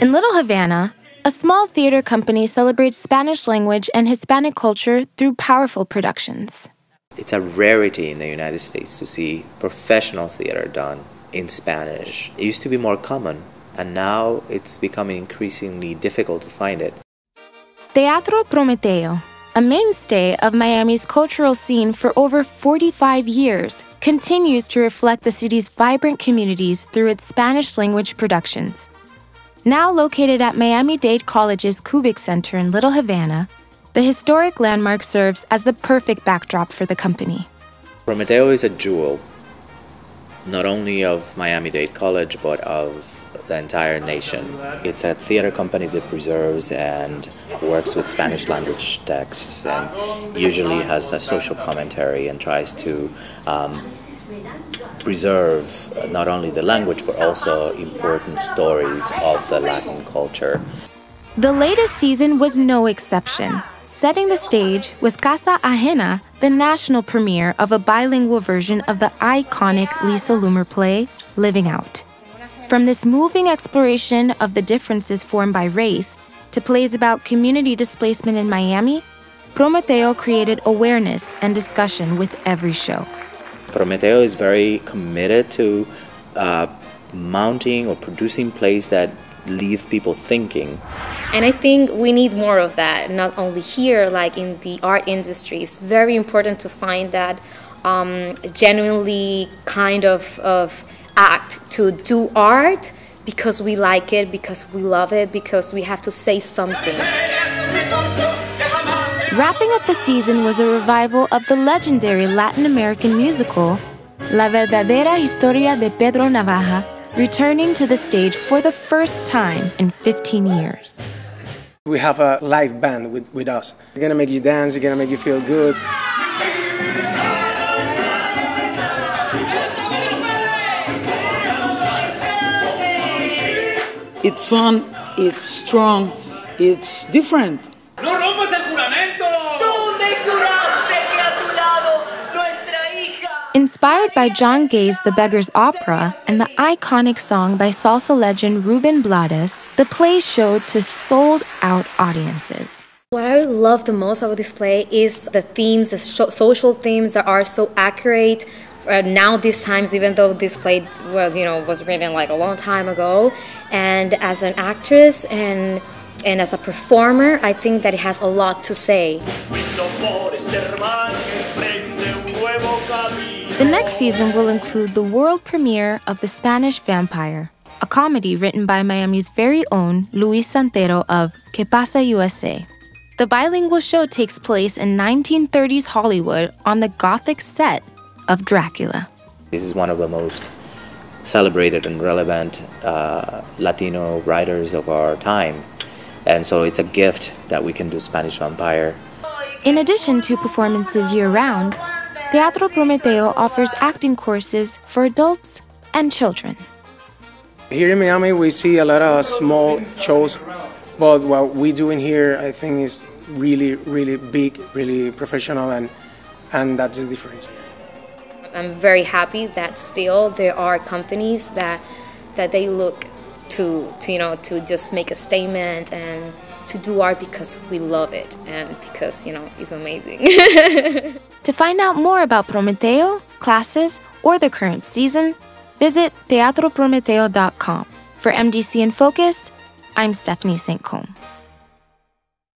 In Little Havana, a small theater company celebrates Spanish language and Hispanic culture through powerful productions. It's a rarity in the United States to see professional theater done in Spanish. It used to be more common, and now it's becoming increasingly difficult to find it. Teatro Prometeo, a mainstay of Miami's cultural scene for over 45 years, continues to reflect the city's vibrant communities through its Spanish language productions. Now located at Miami Dade College's Koubek Center in Little Havana, the historic landmark serves as the perfect backdrop for the company. Prometeo is a jewel, not only of Miami Dade College, but of the entire nation. It's a theater company that preserves and works with Spanish language texts and usually has a social commentary and tries to um, preserve uh, not only the language but also important stories of the Latin culture. The latest season was no exception. Setting the stage was Casa Ajena, the national premiere of a bilingual version of the iconic Lisa Loomer play, Living Out. From this moving exploration of the differences formed by race to plays about community displacement in Miami, Prometeo created awareness and discussion with every show. Prometeo is very committed to uh, mounting or producing plays that leave people thinking. And I think we need more of that, not only here, like in the art industry. It's very important to find that um, genuinely kind of, of act to do art because we like it, because we love it, because we have to say something. Wrapping up the season was a revival of the legendary Latin American musical, La Verdadera Historia de Pedro Navaja, returning to the stage for the first time in 15 years. We have a live band with, with us. They're gonna make you dance, they're gonna make you feel good. It's fun, it's strong, it's different. Inspired by John Gay's The Beggar's Opera and the iconic song by salsa legend Ruben Blades, the play showed to sold out audiences. What I love the most about this play is the themes, the social themes that are so accurate. Uh, now these times, even though this play was, you know, was written like a long time ago, and as an actress and and as a performer, I think that it has a lot to say. The next season will include the world premiere of The Spanish Vampire, a comedy written by Miami's very own Luis Santeiro of Que Pasa USA. The bilingual show takes place in 1930s Hollywood on the Gothic set of Dracula. This is one of the most celebrated and relevant uh, Latino writers of our time. And so it's a gift that we can do Spanish Vampire. In addition to performances year round, Teatro Prometeo offers acting courses for adults and children. Here in Miami, we see a lot of small shows, but what we do in here, I think, is really, really big, really professional, and, and that's the difference. I'm very happy that still there are companies that that they look to, to you know to just make a statement and to do art because we love it and because you know it's amazing. to find out more about Prometeo, classes, or the current season, visit teatroprometeo.com. For MDC in Focus, I'm Stephanie St. Combe.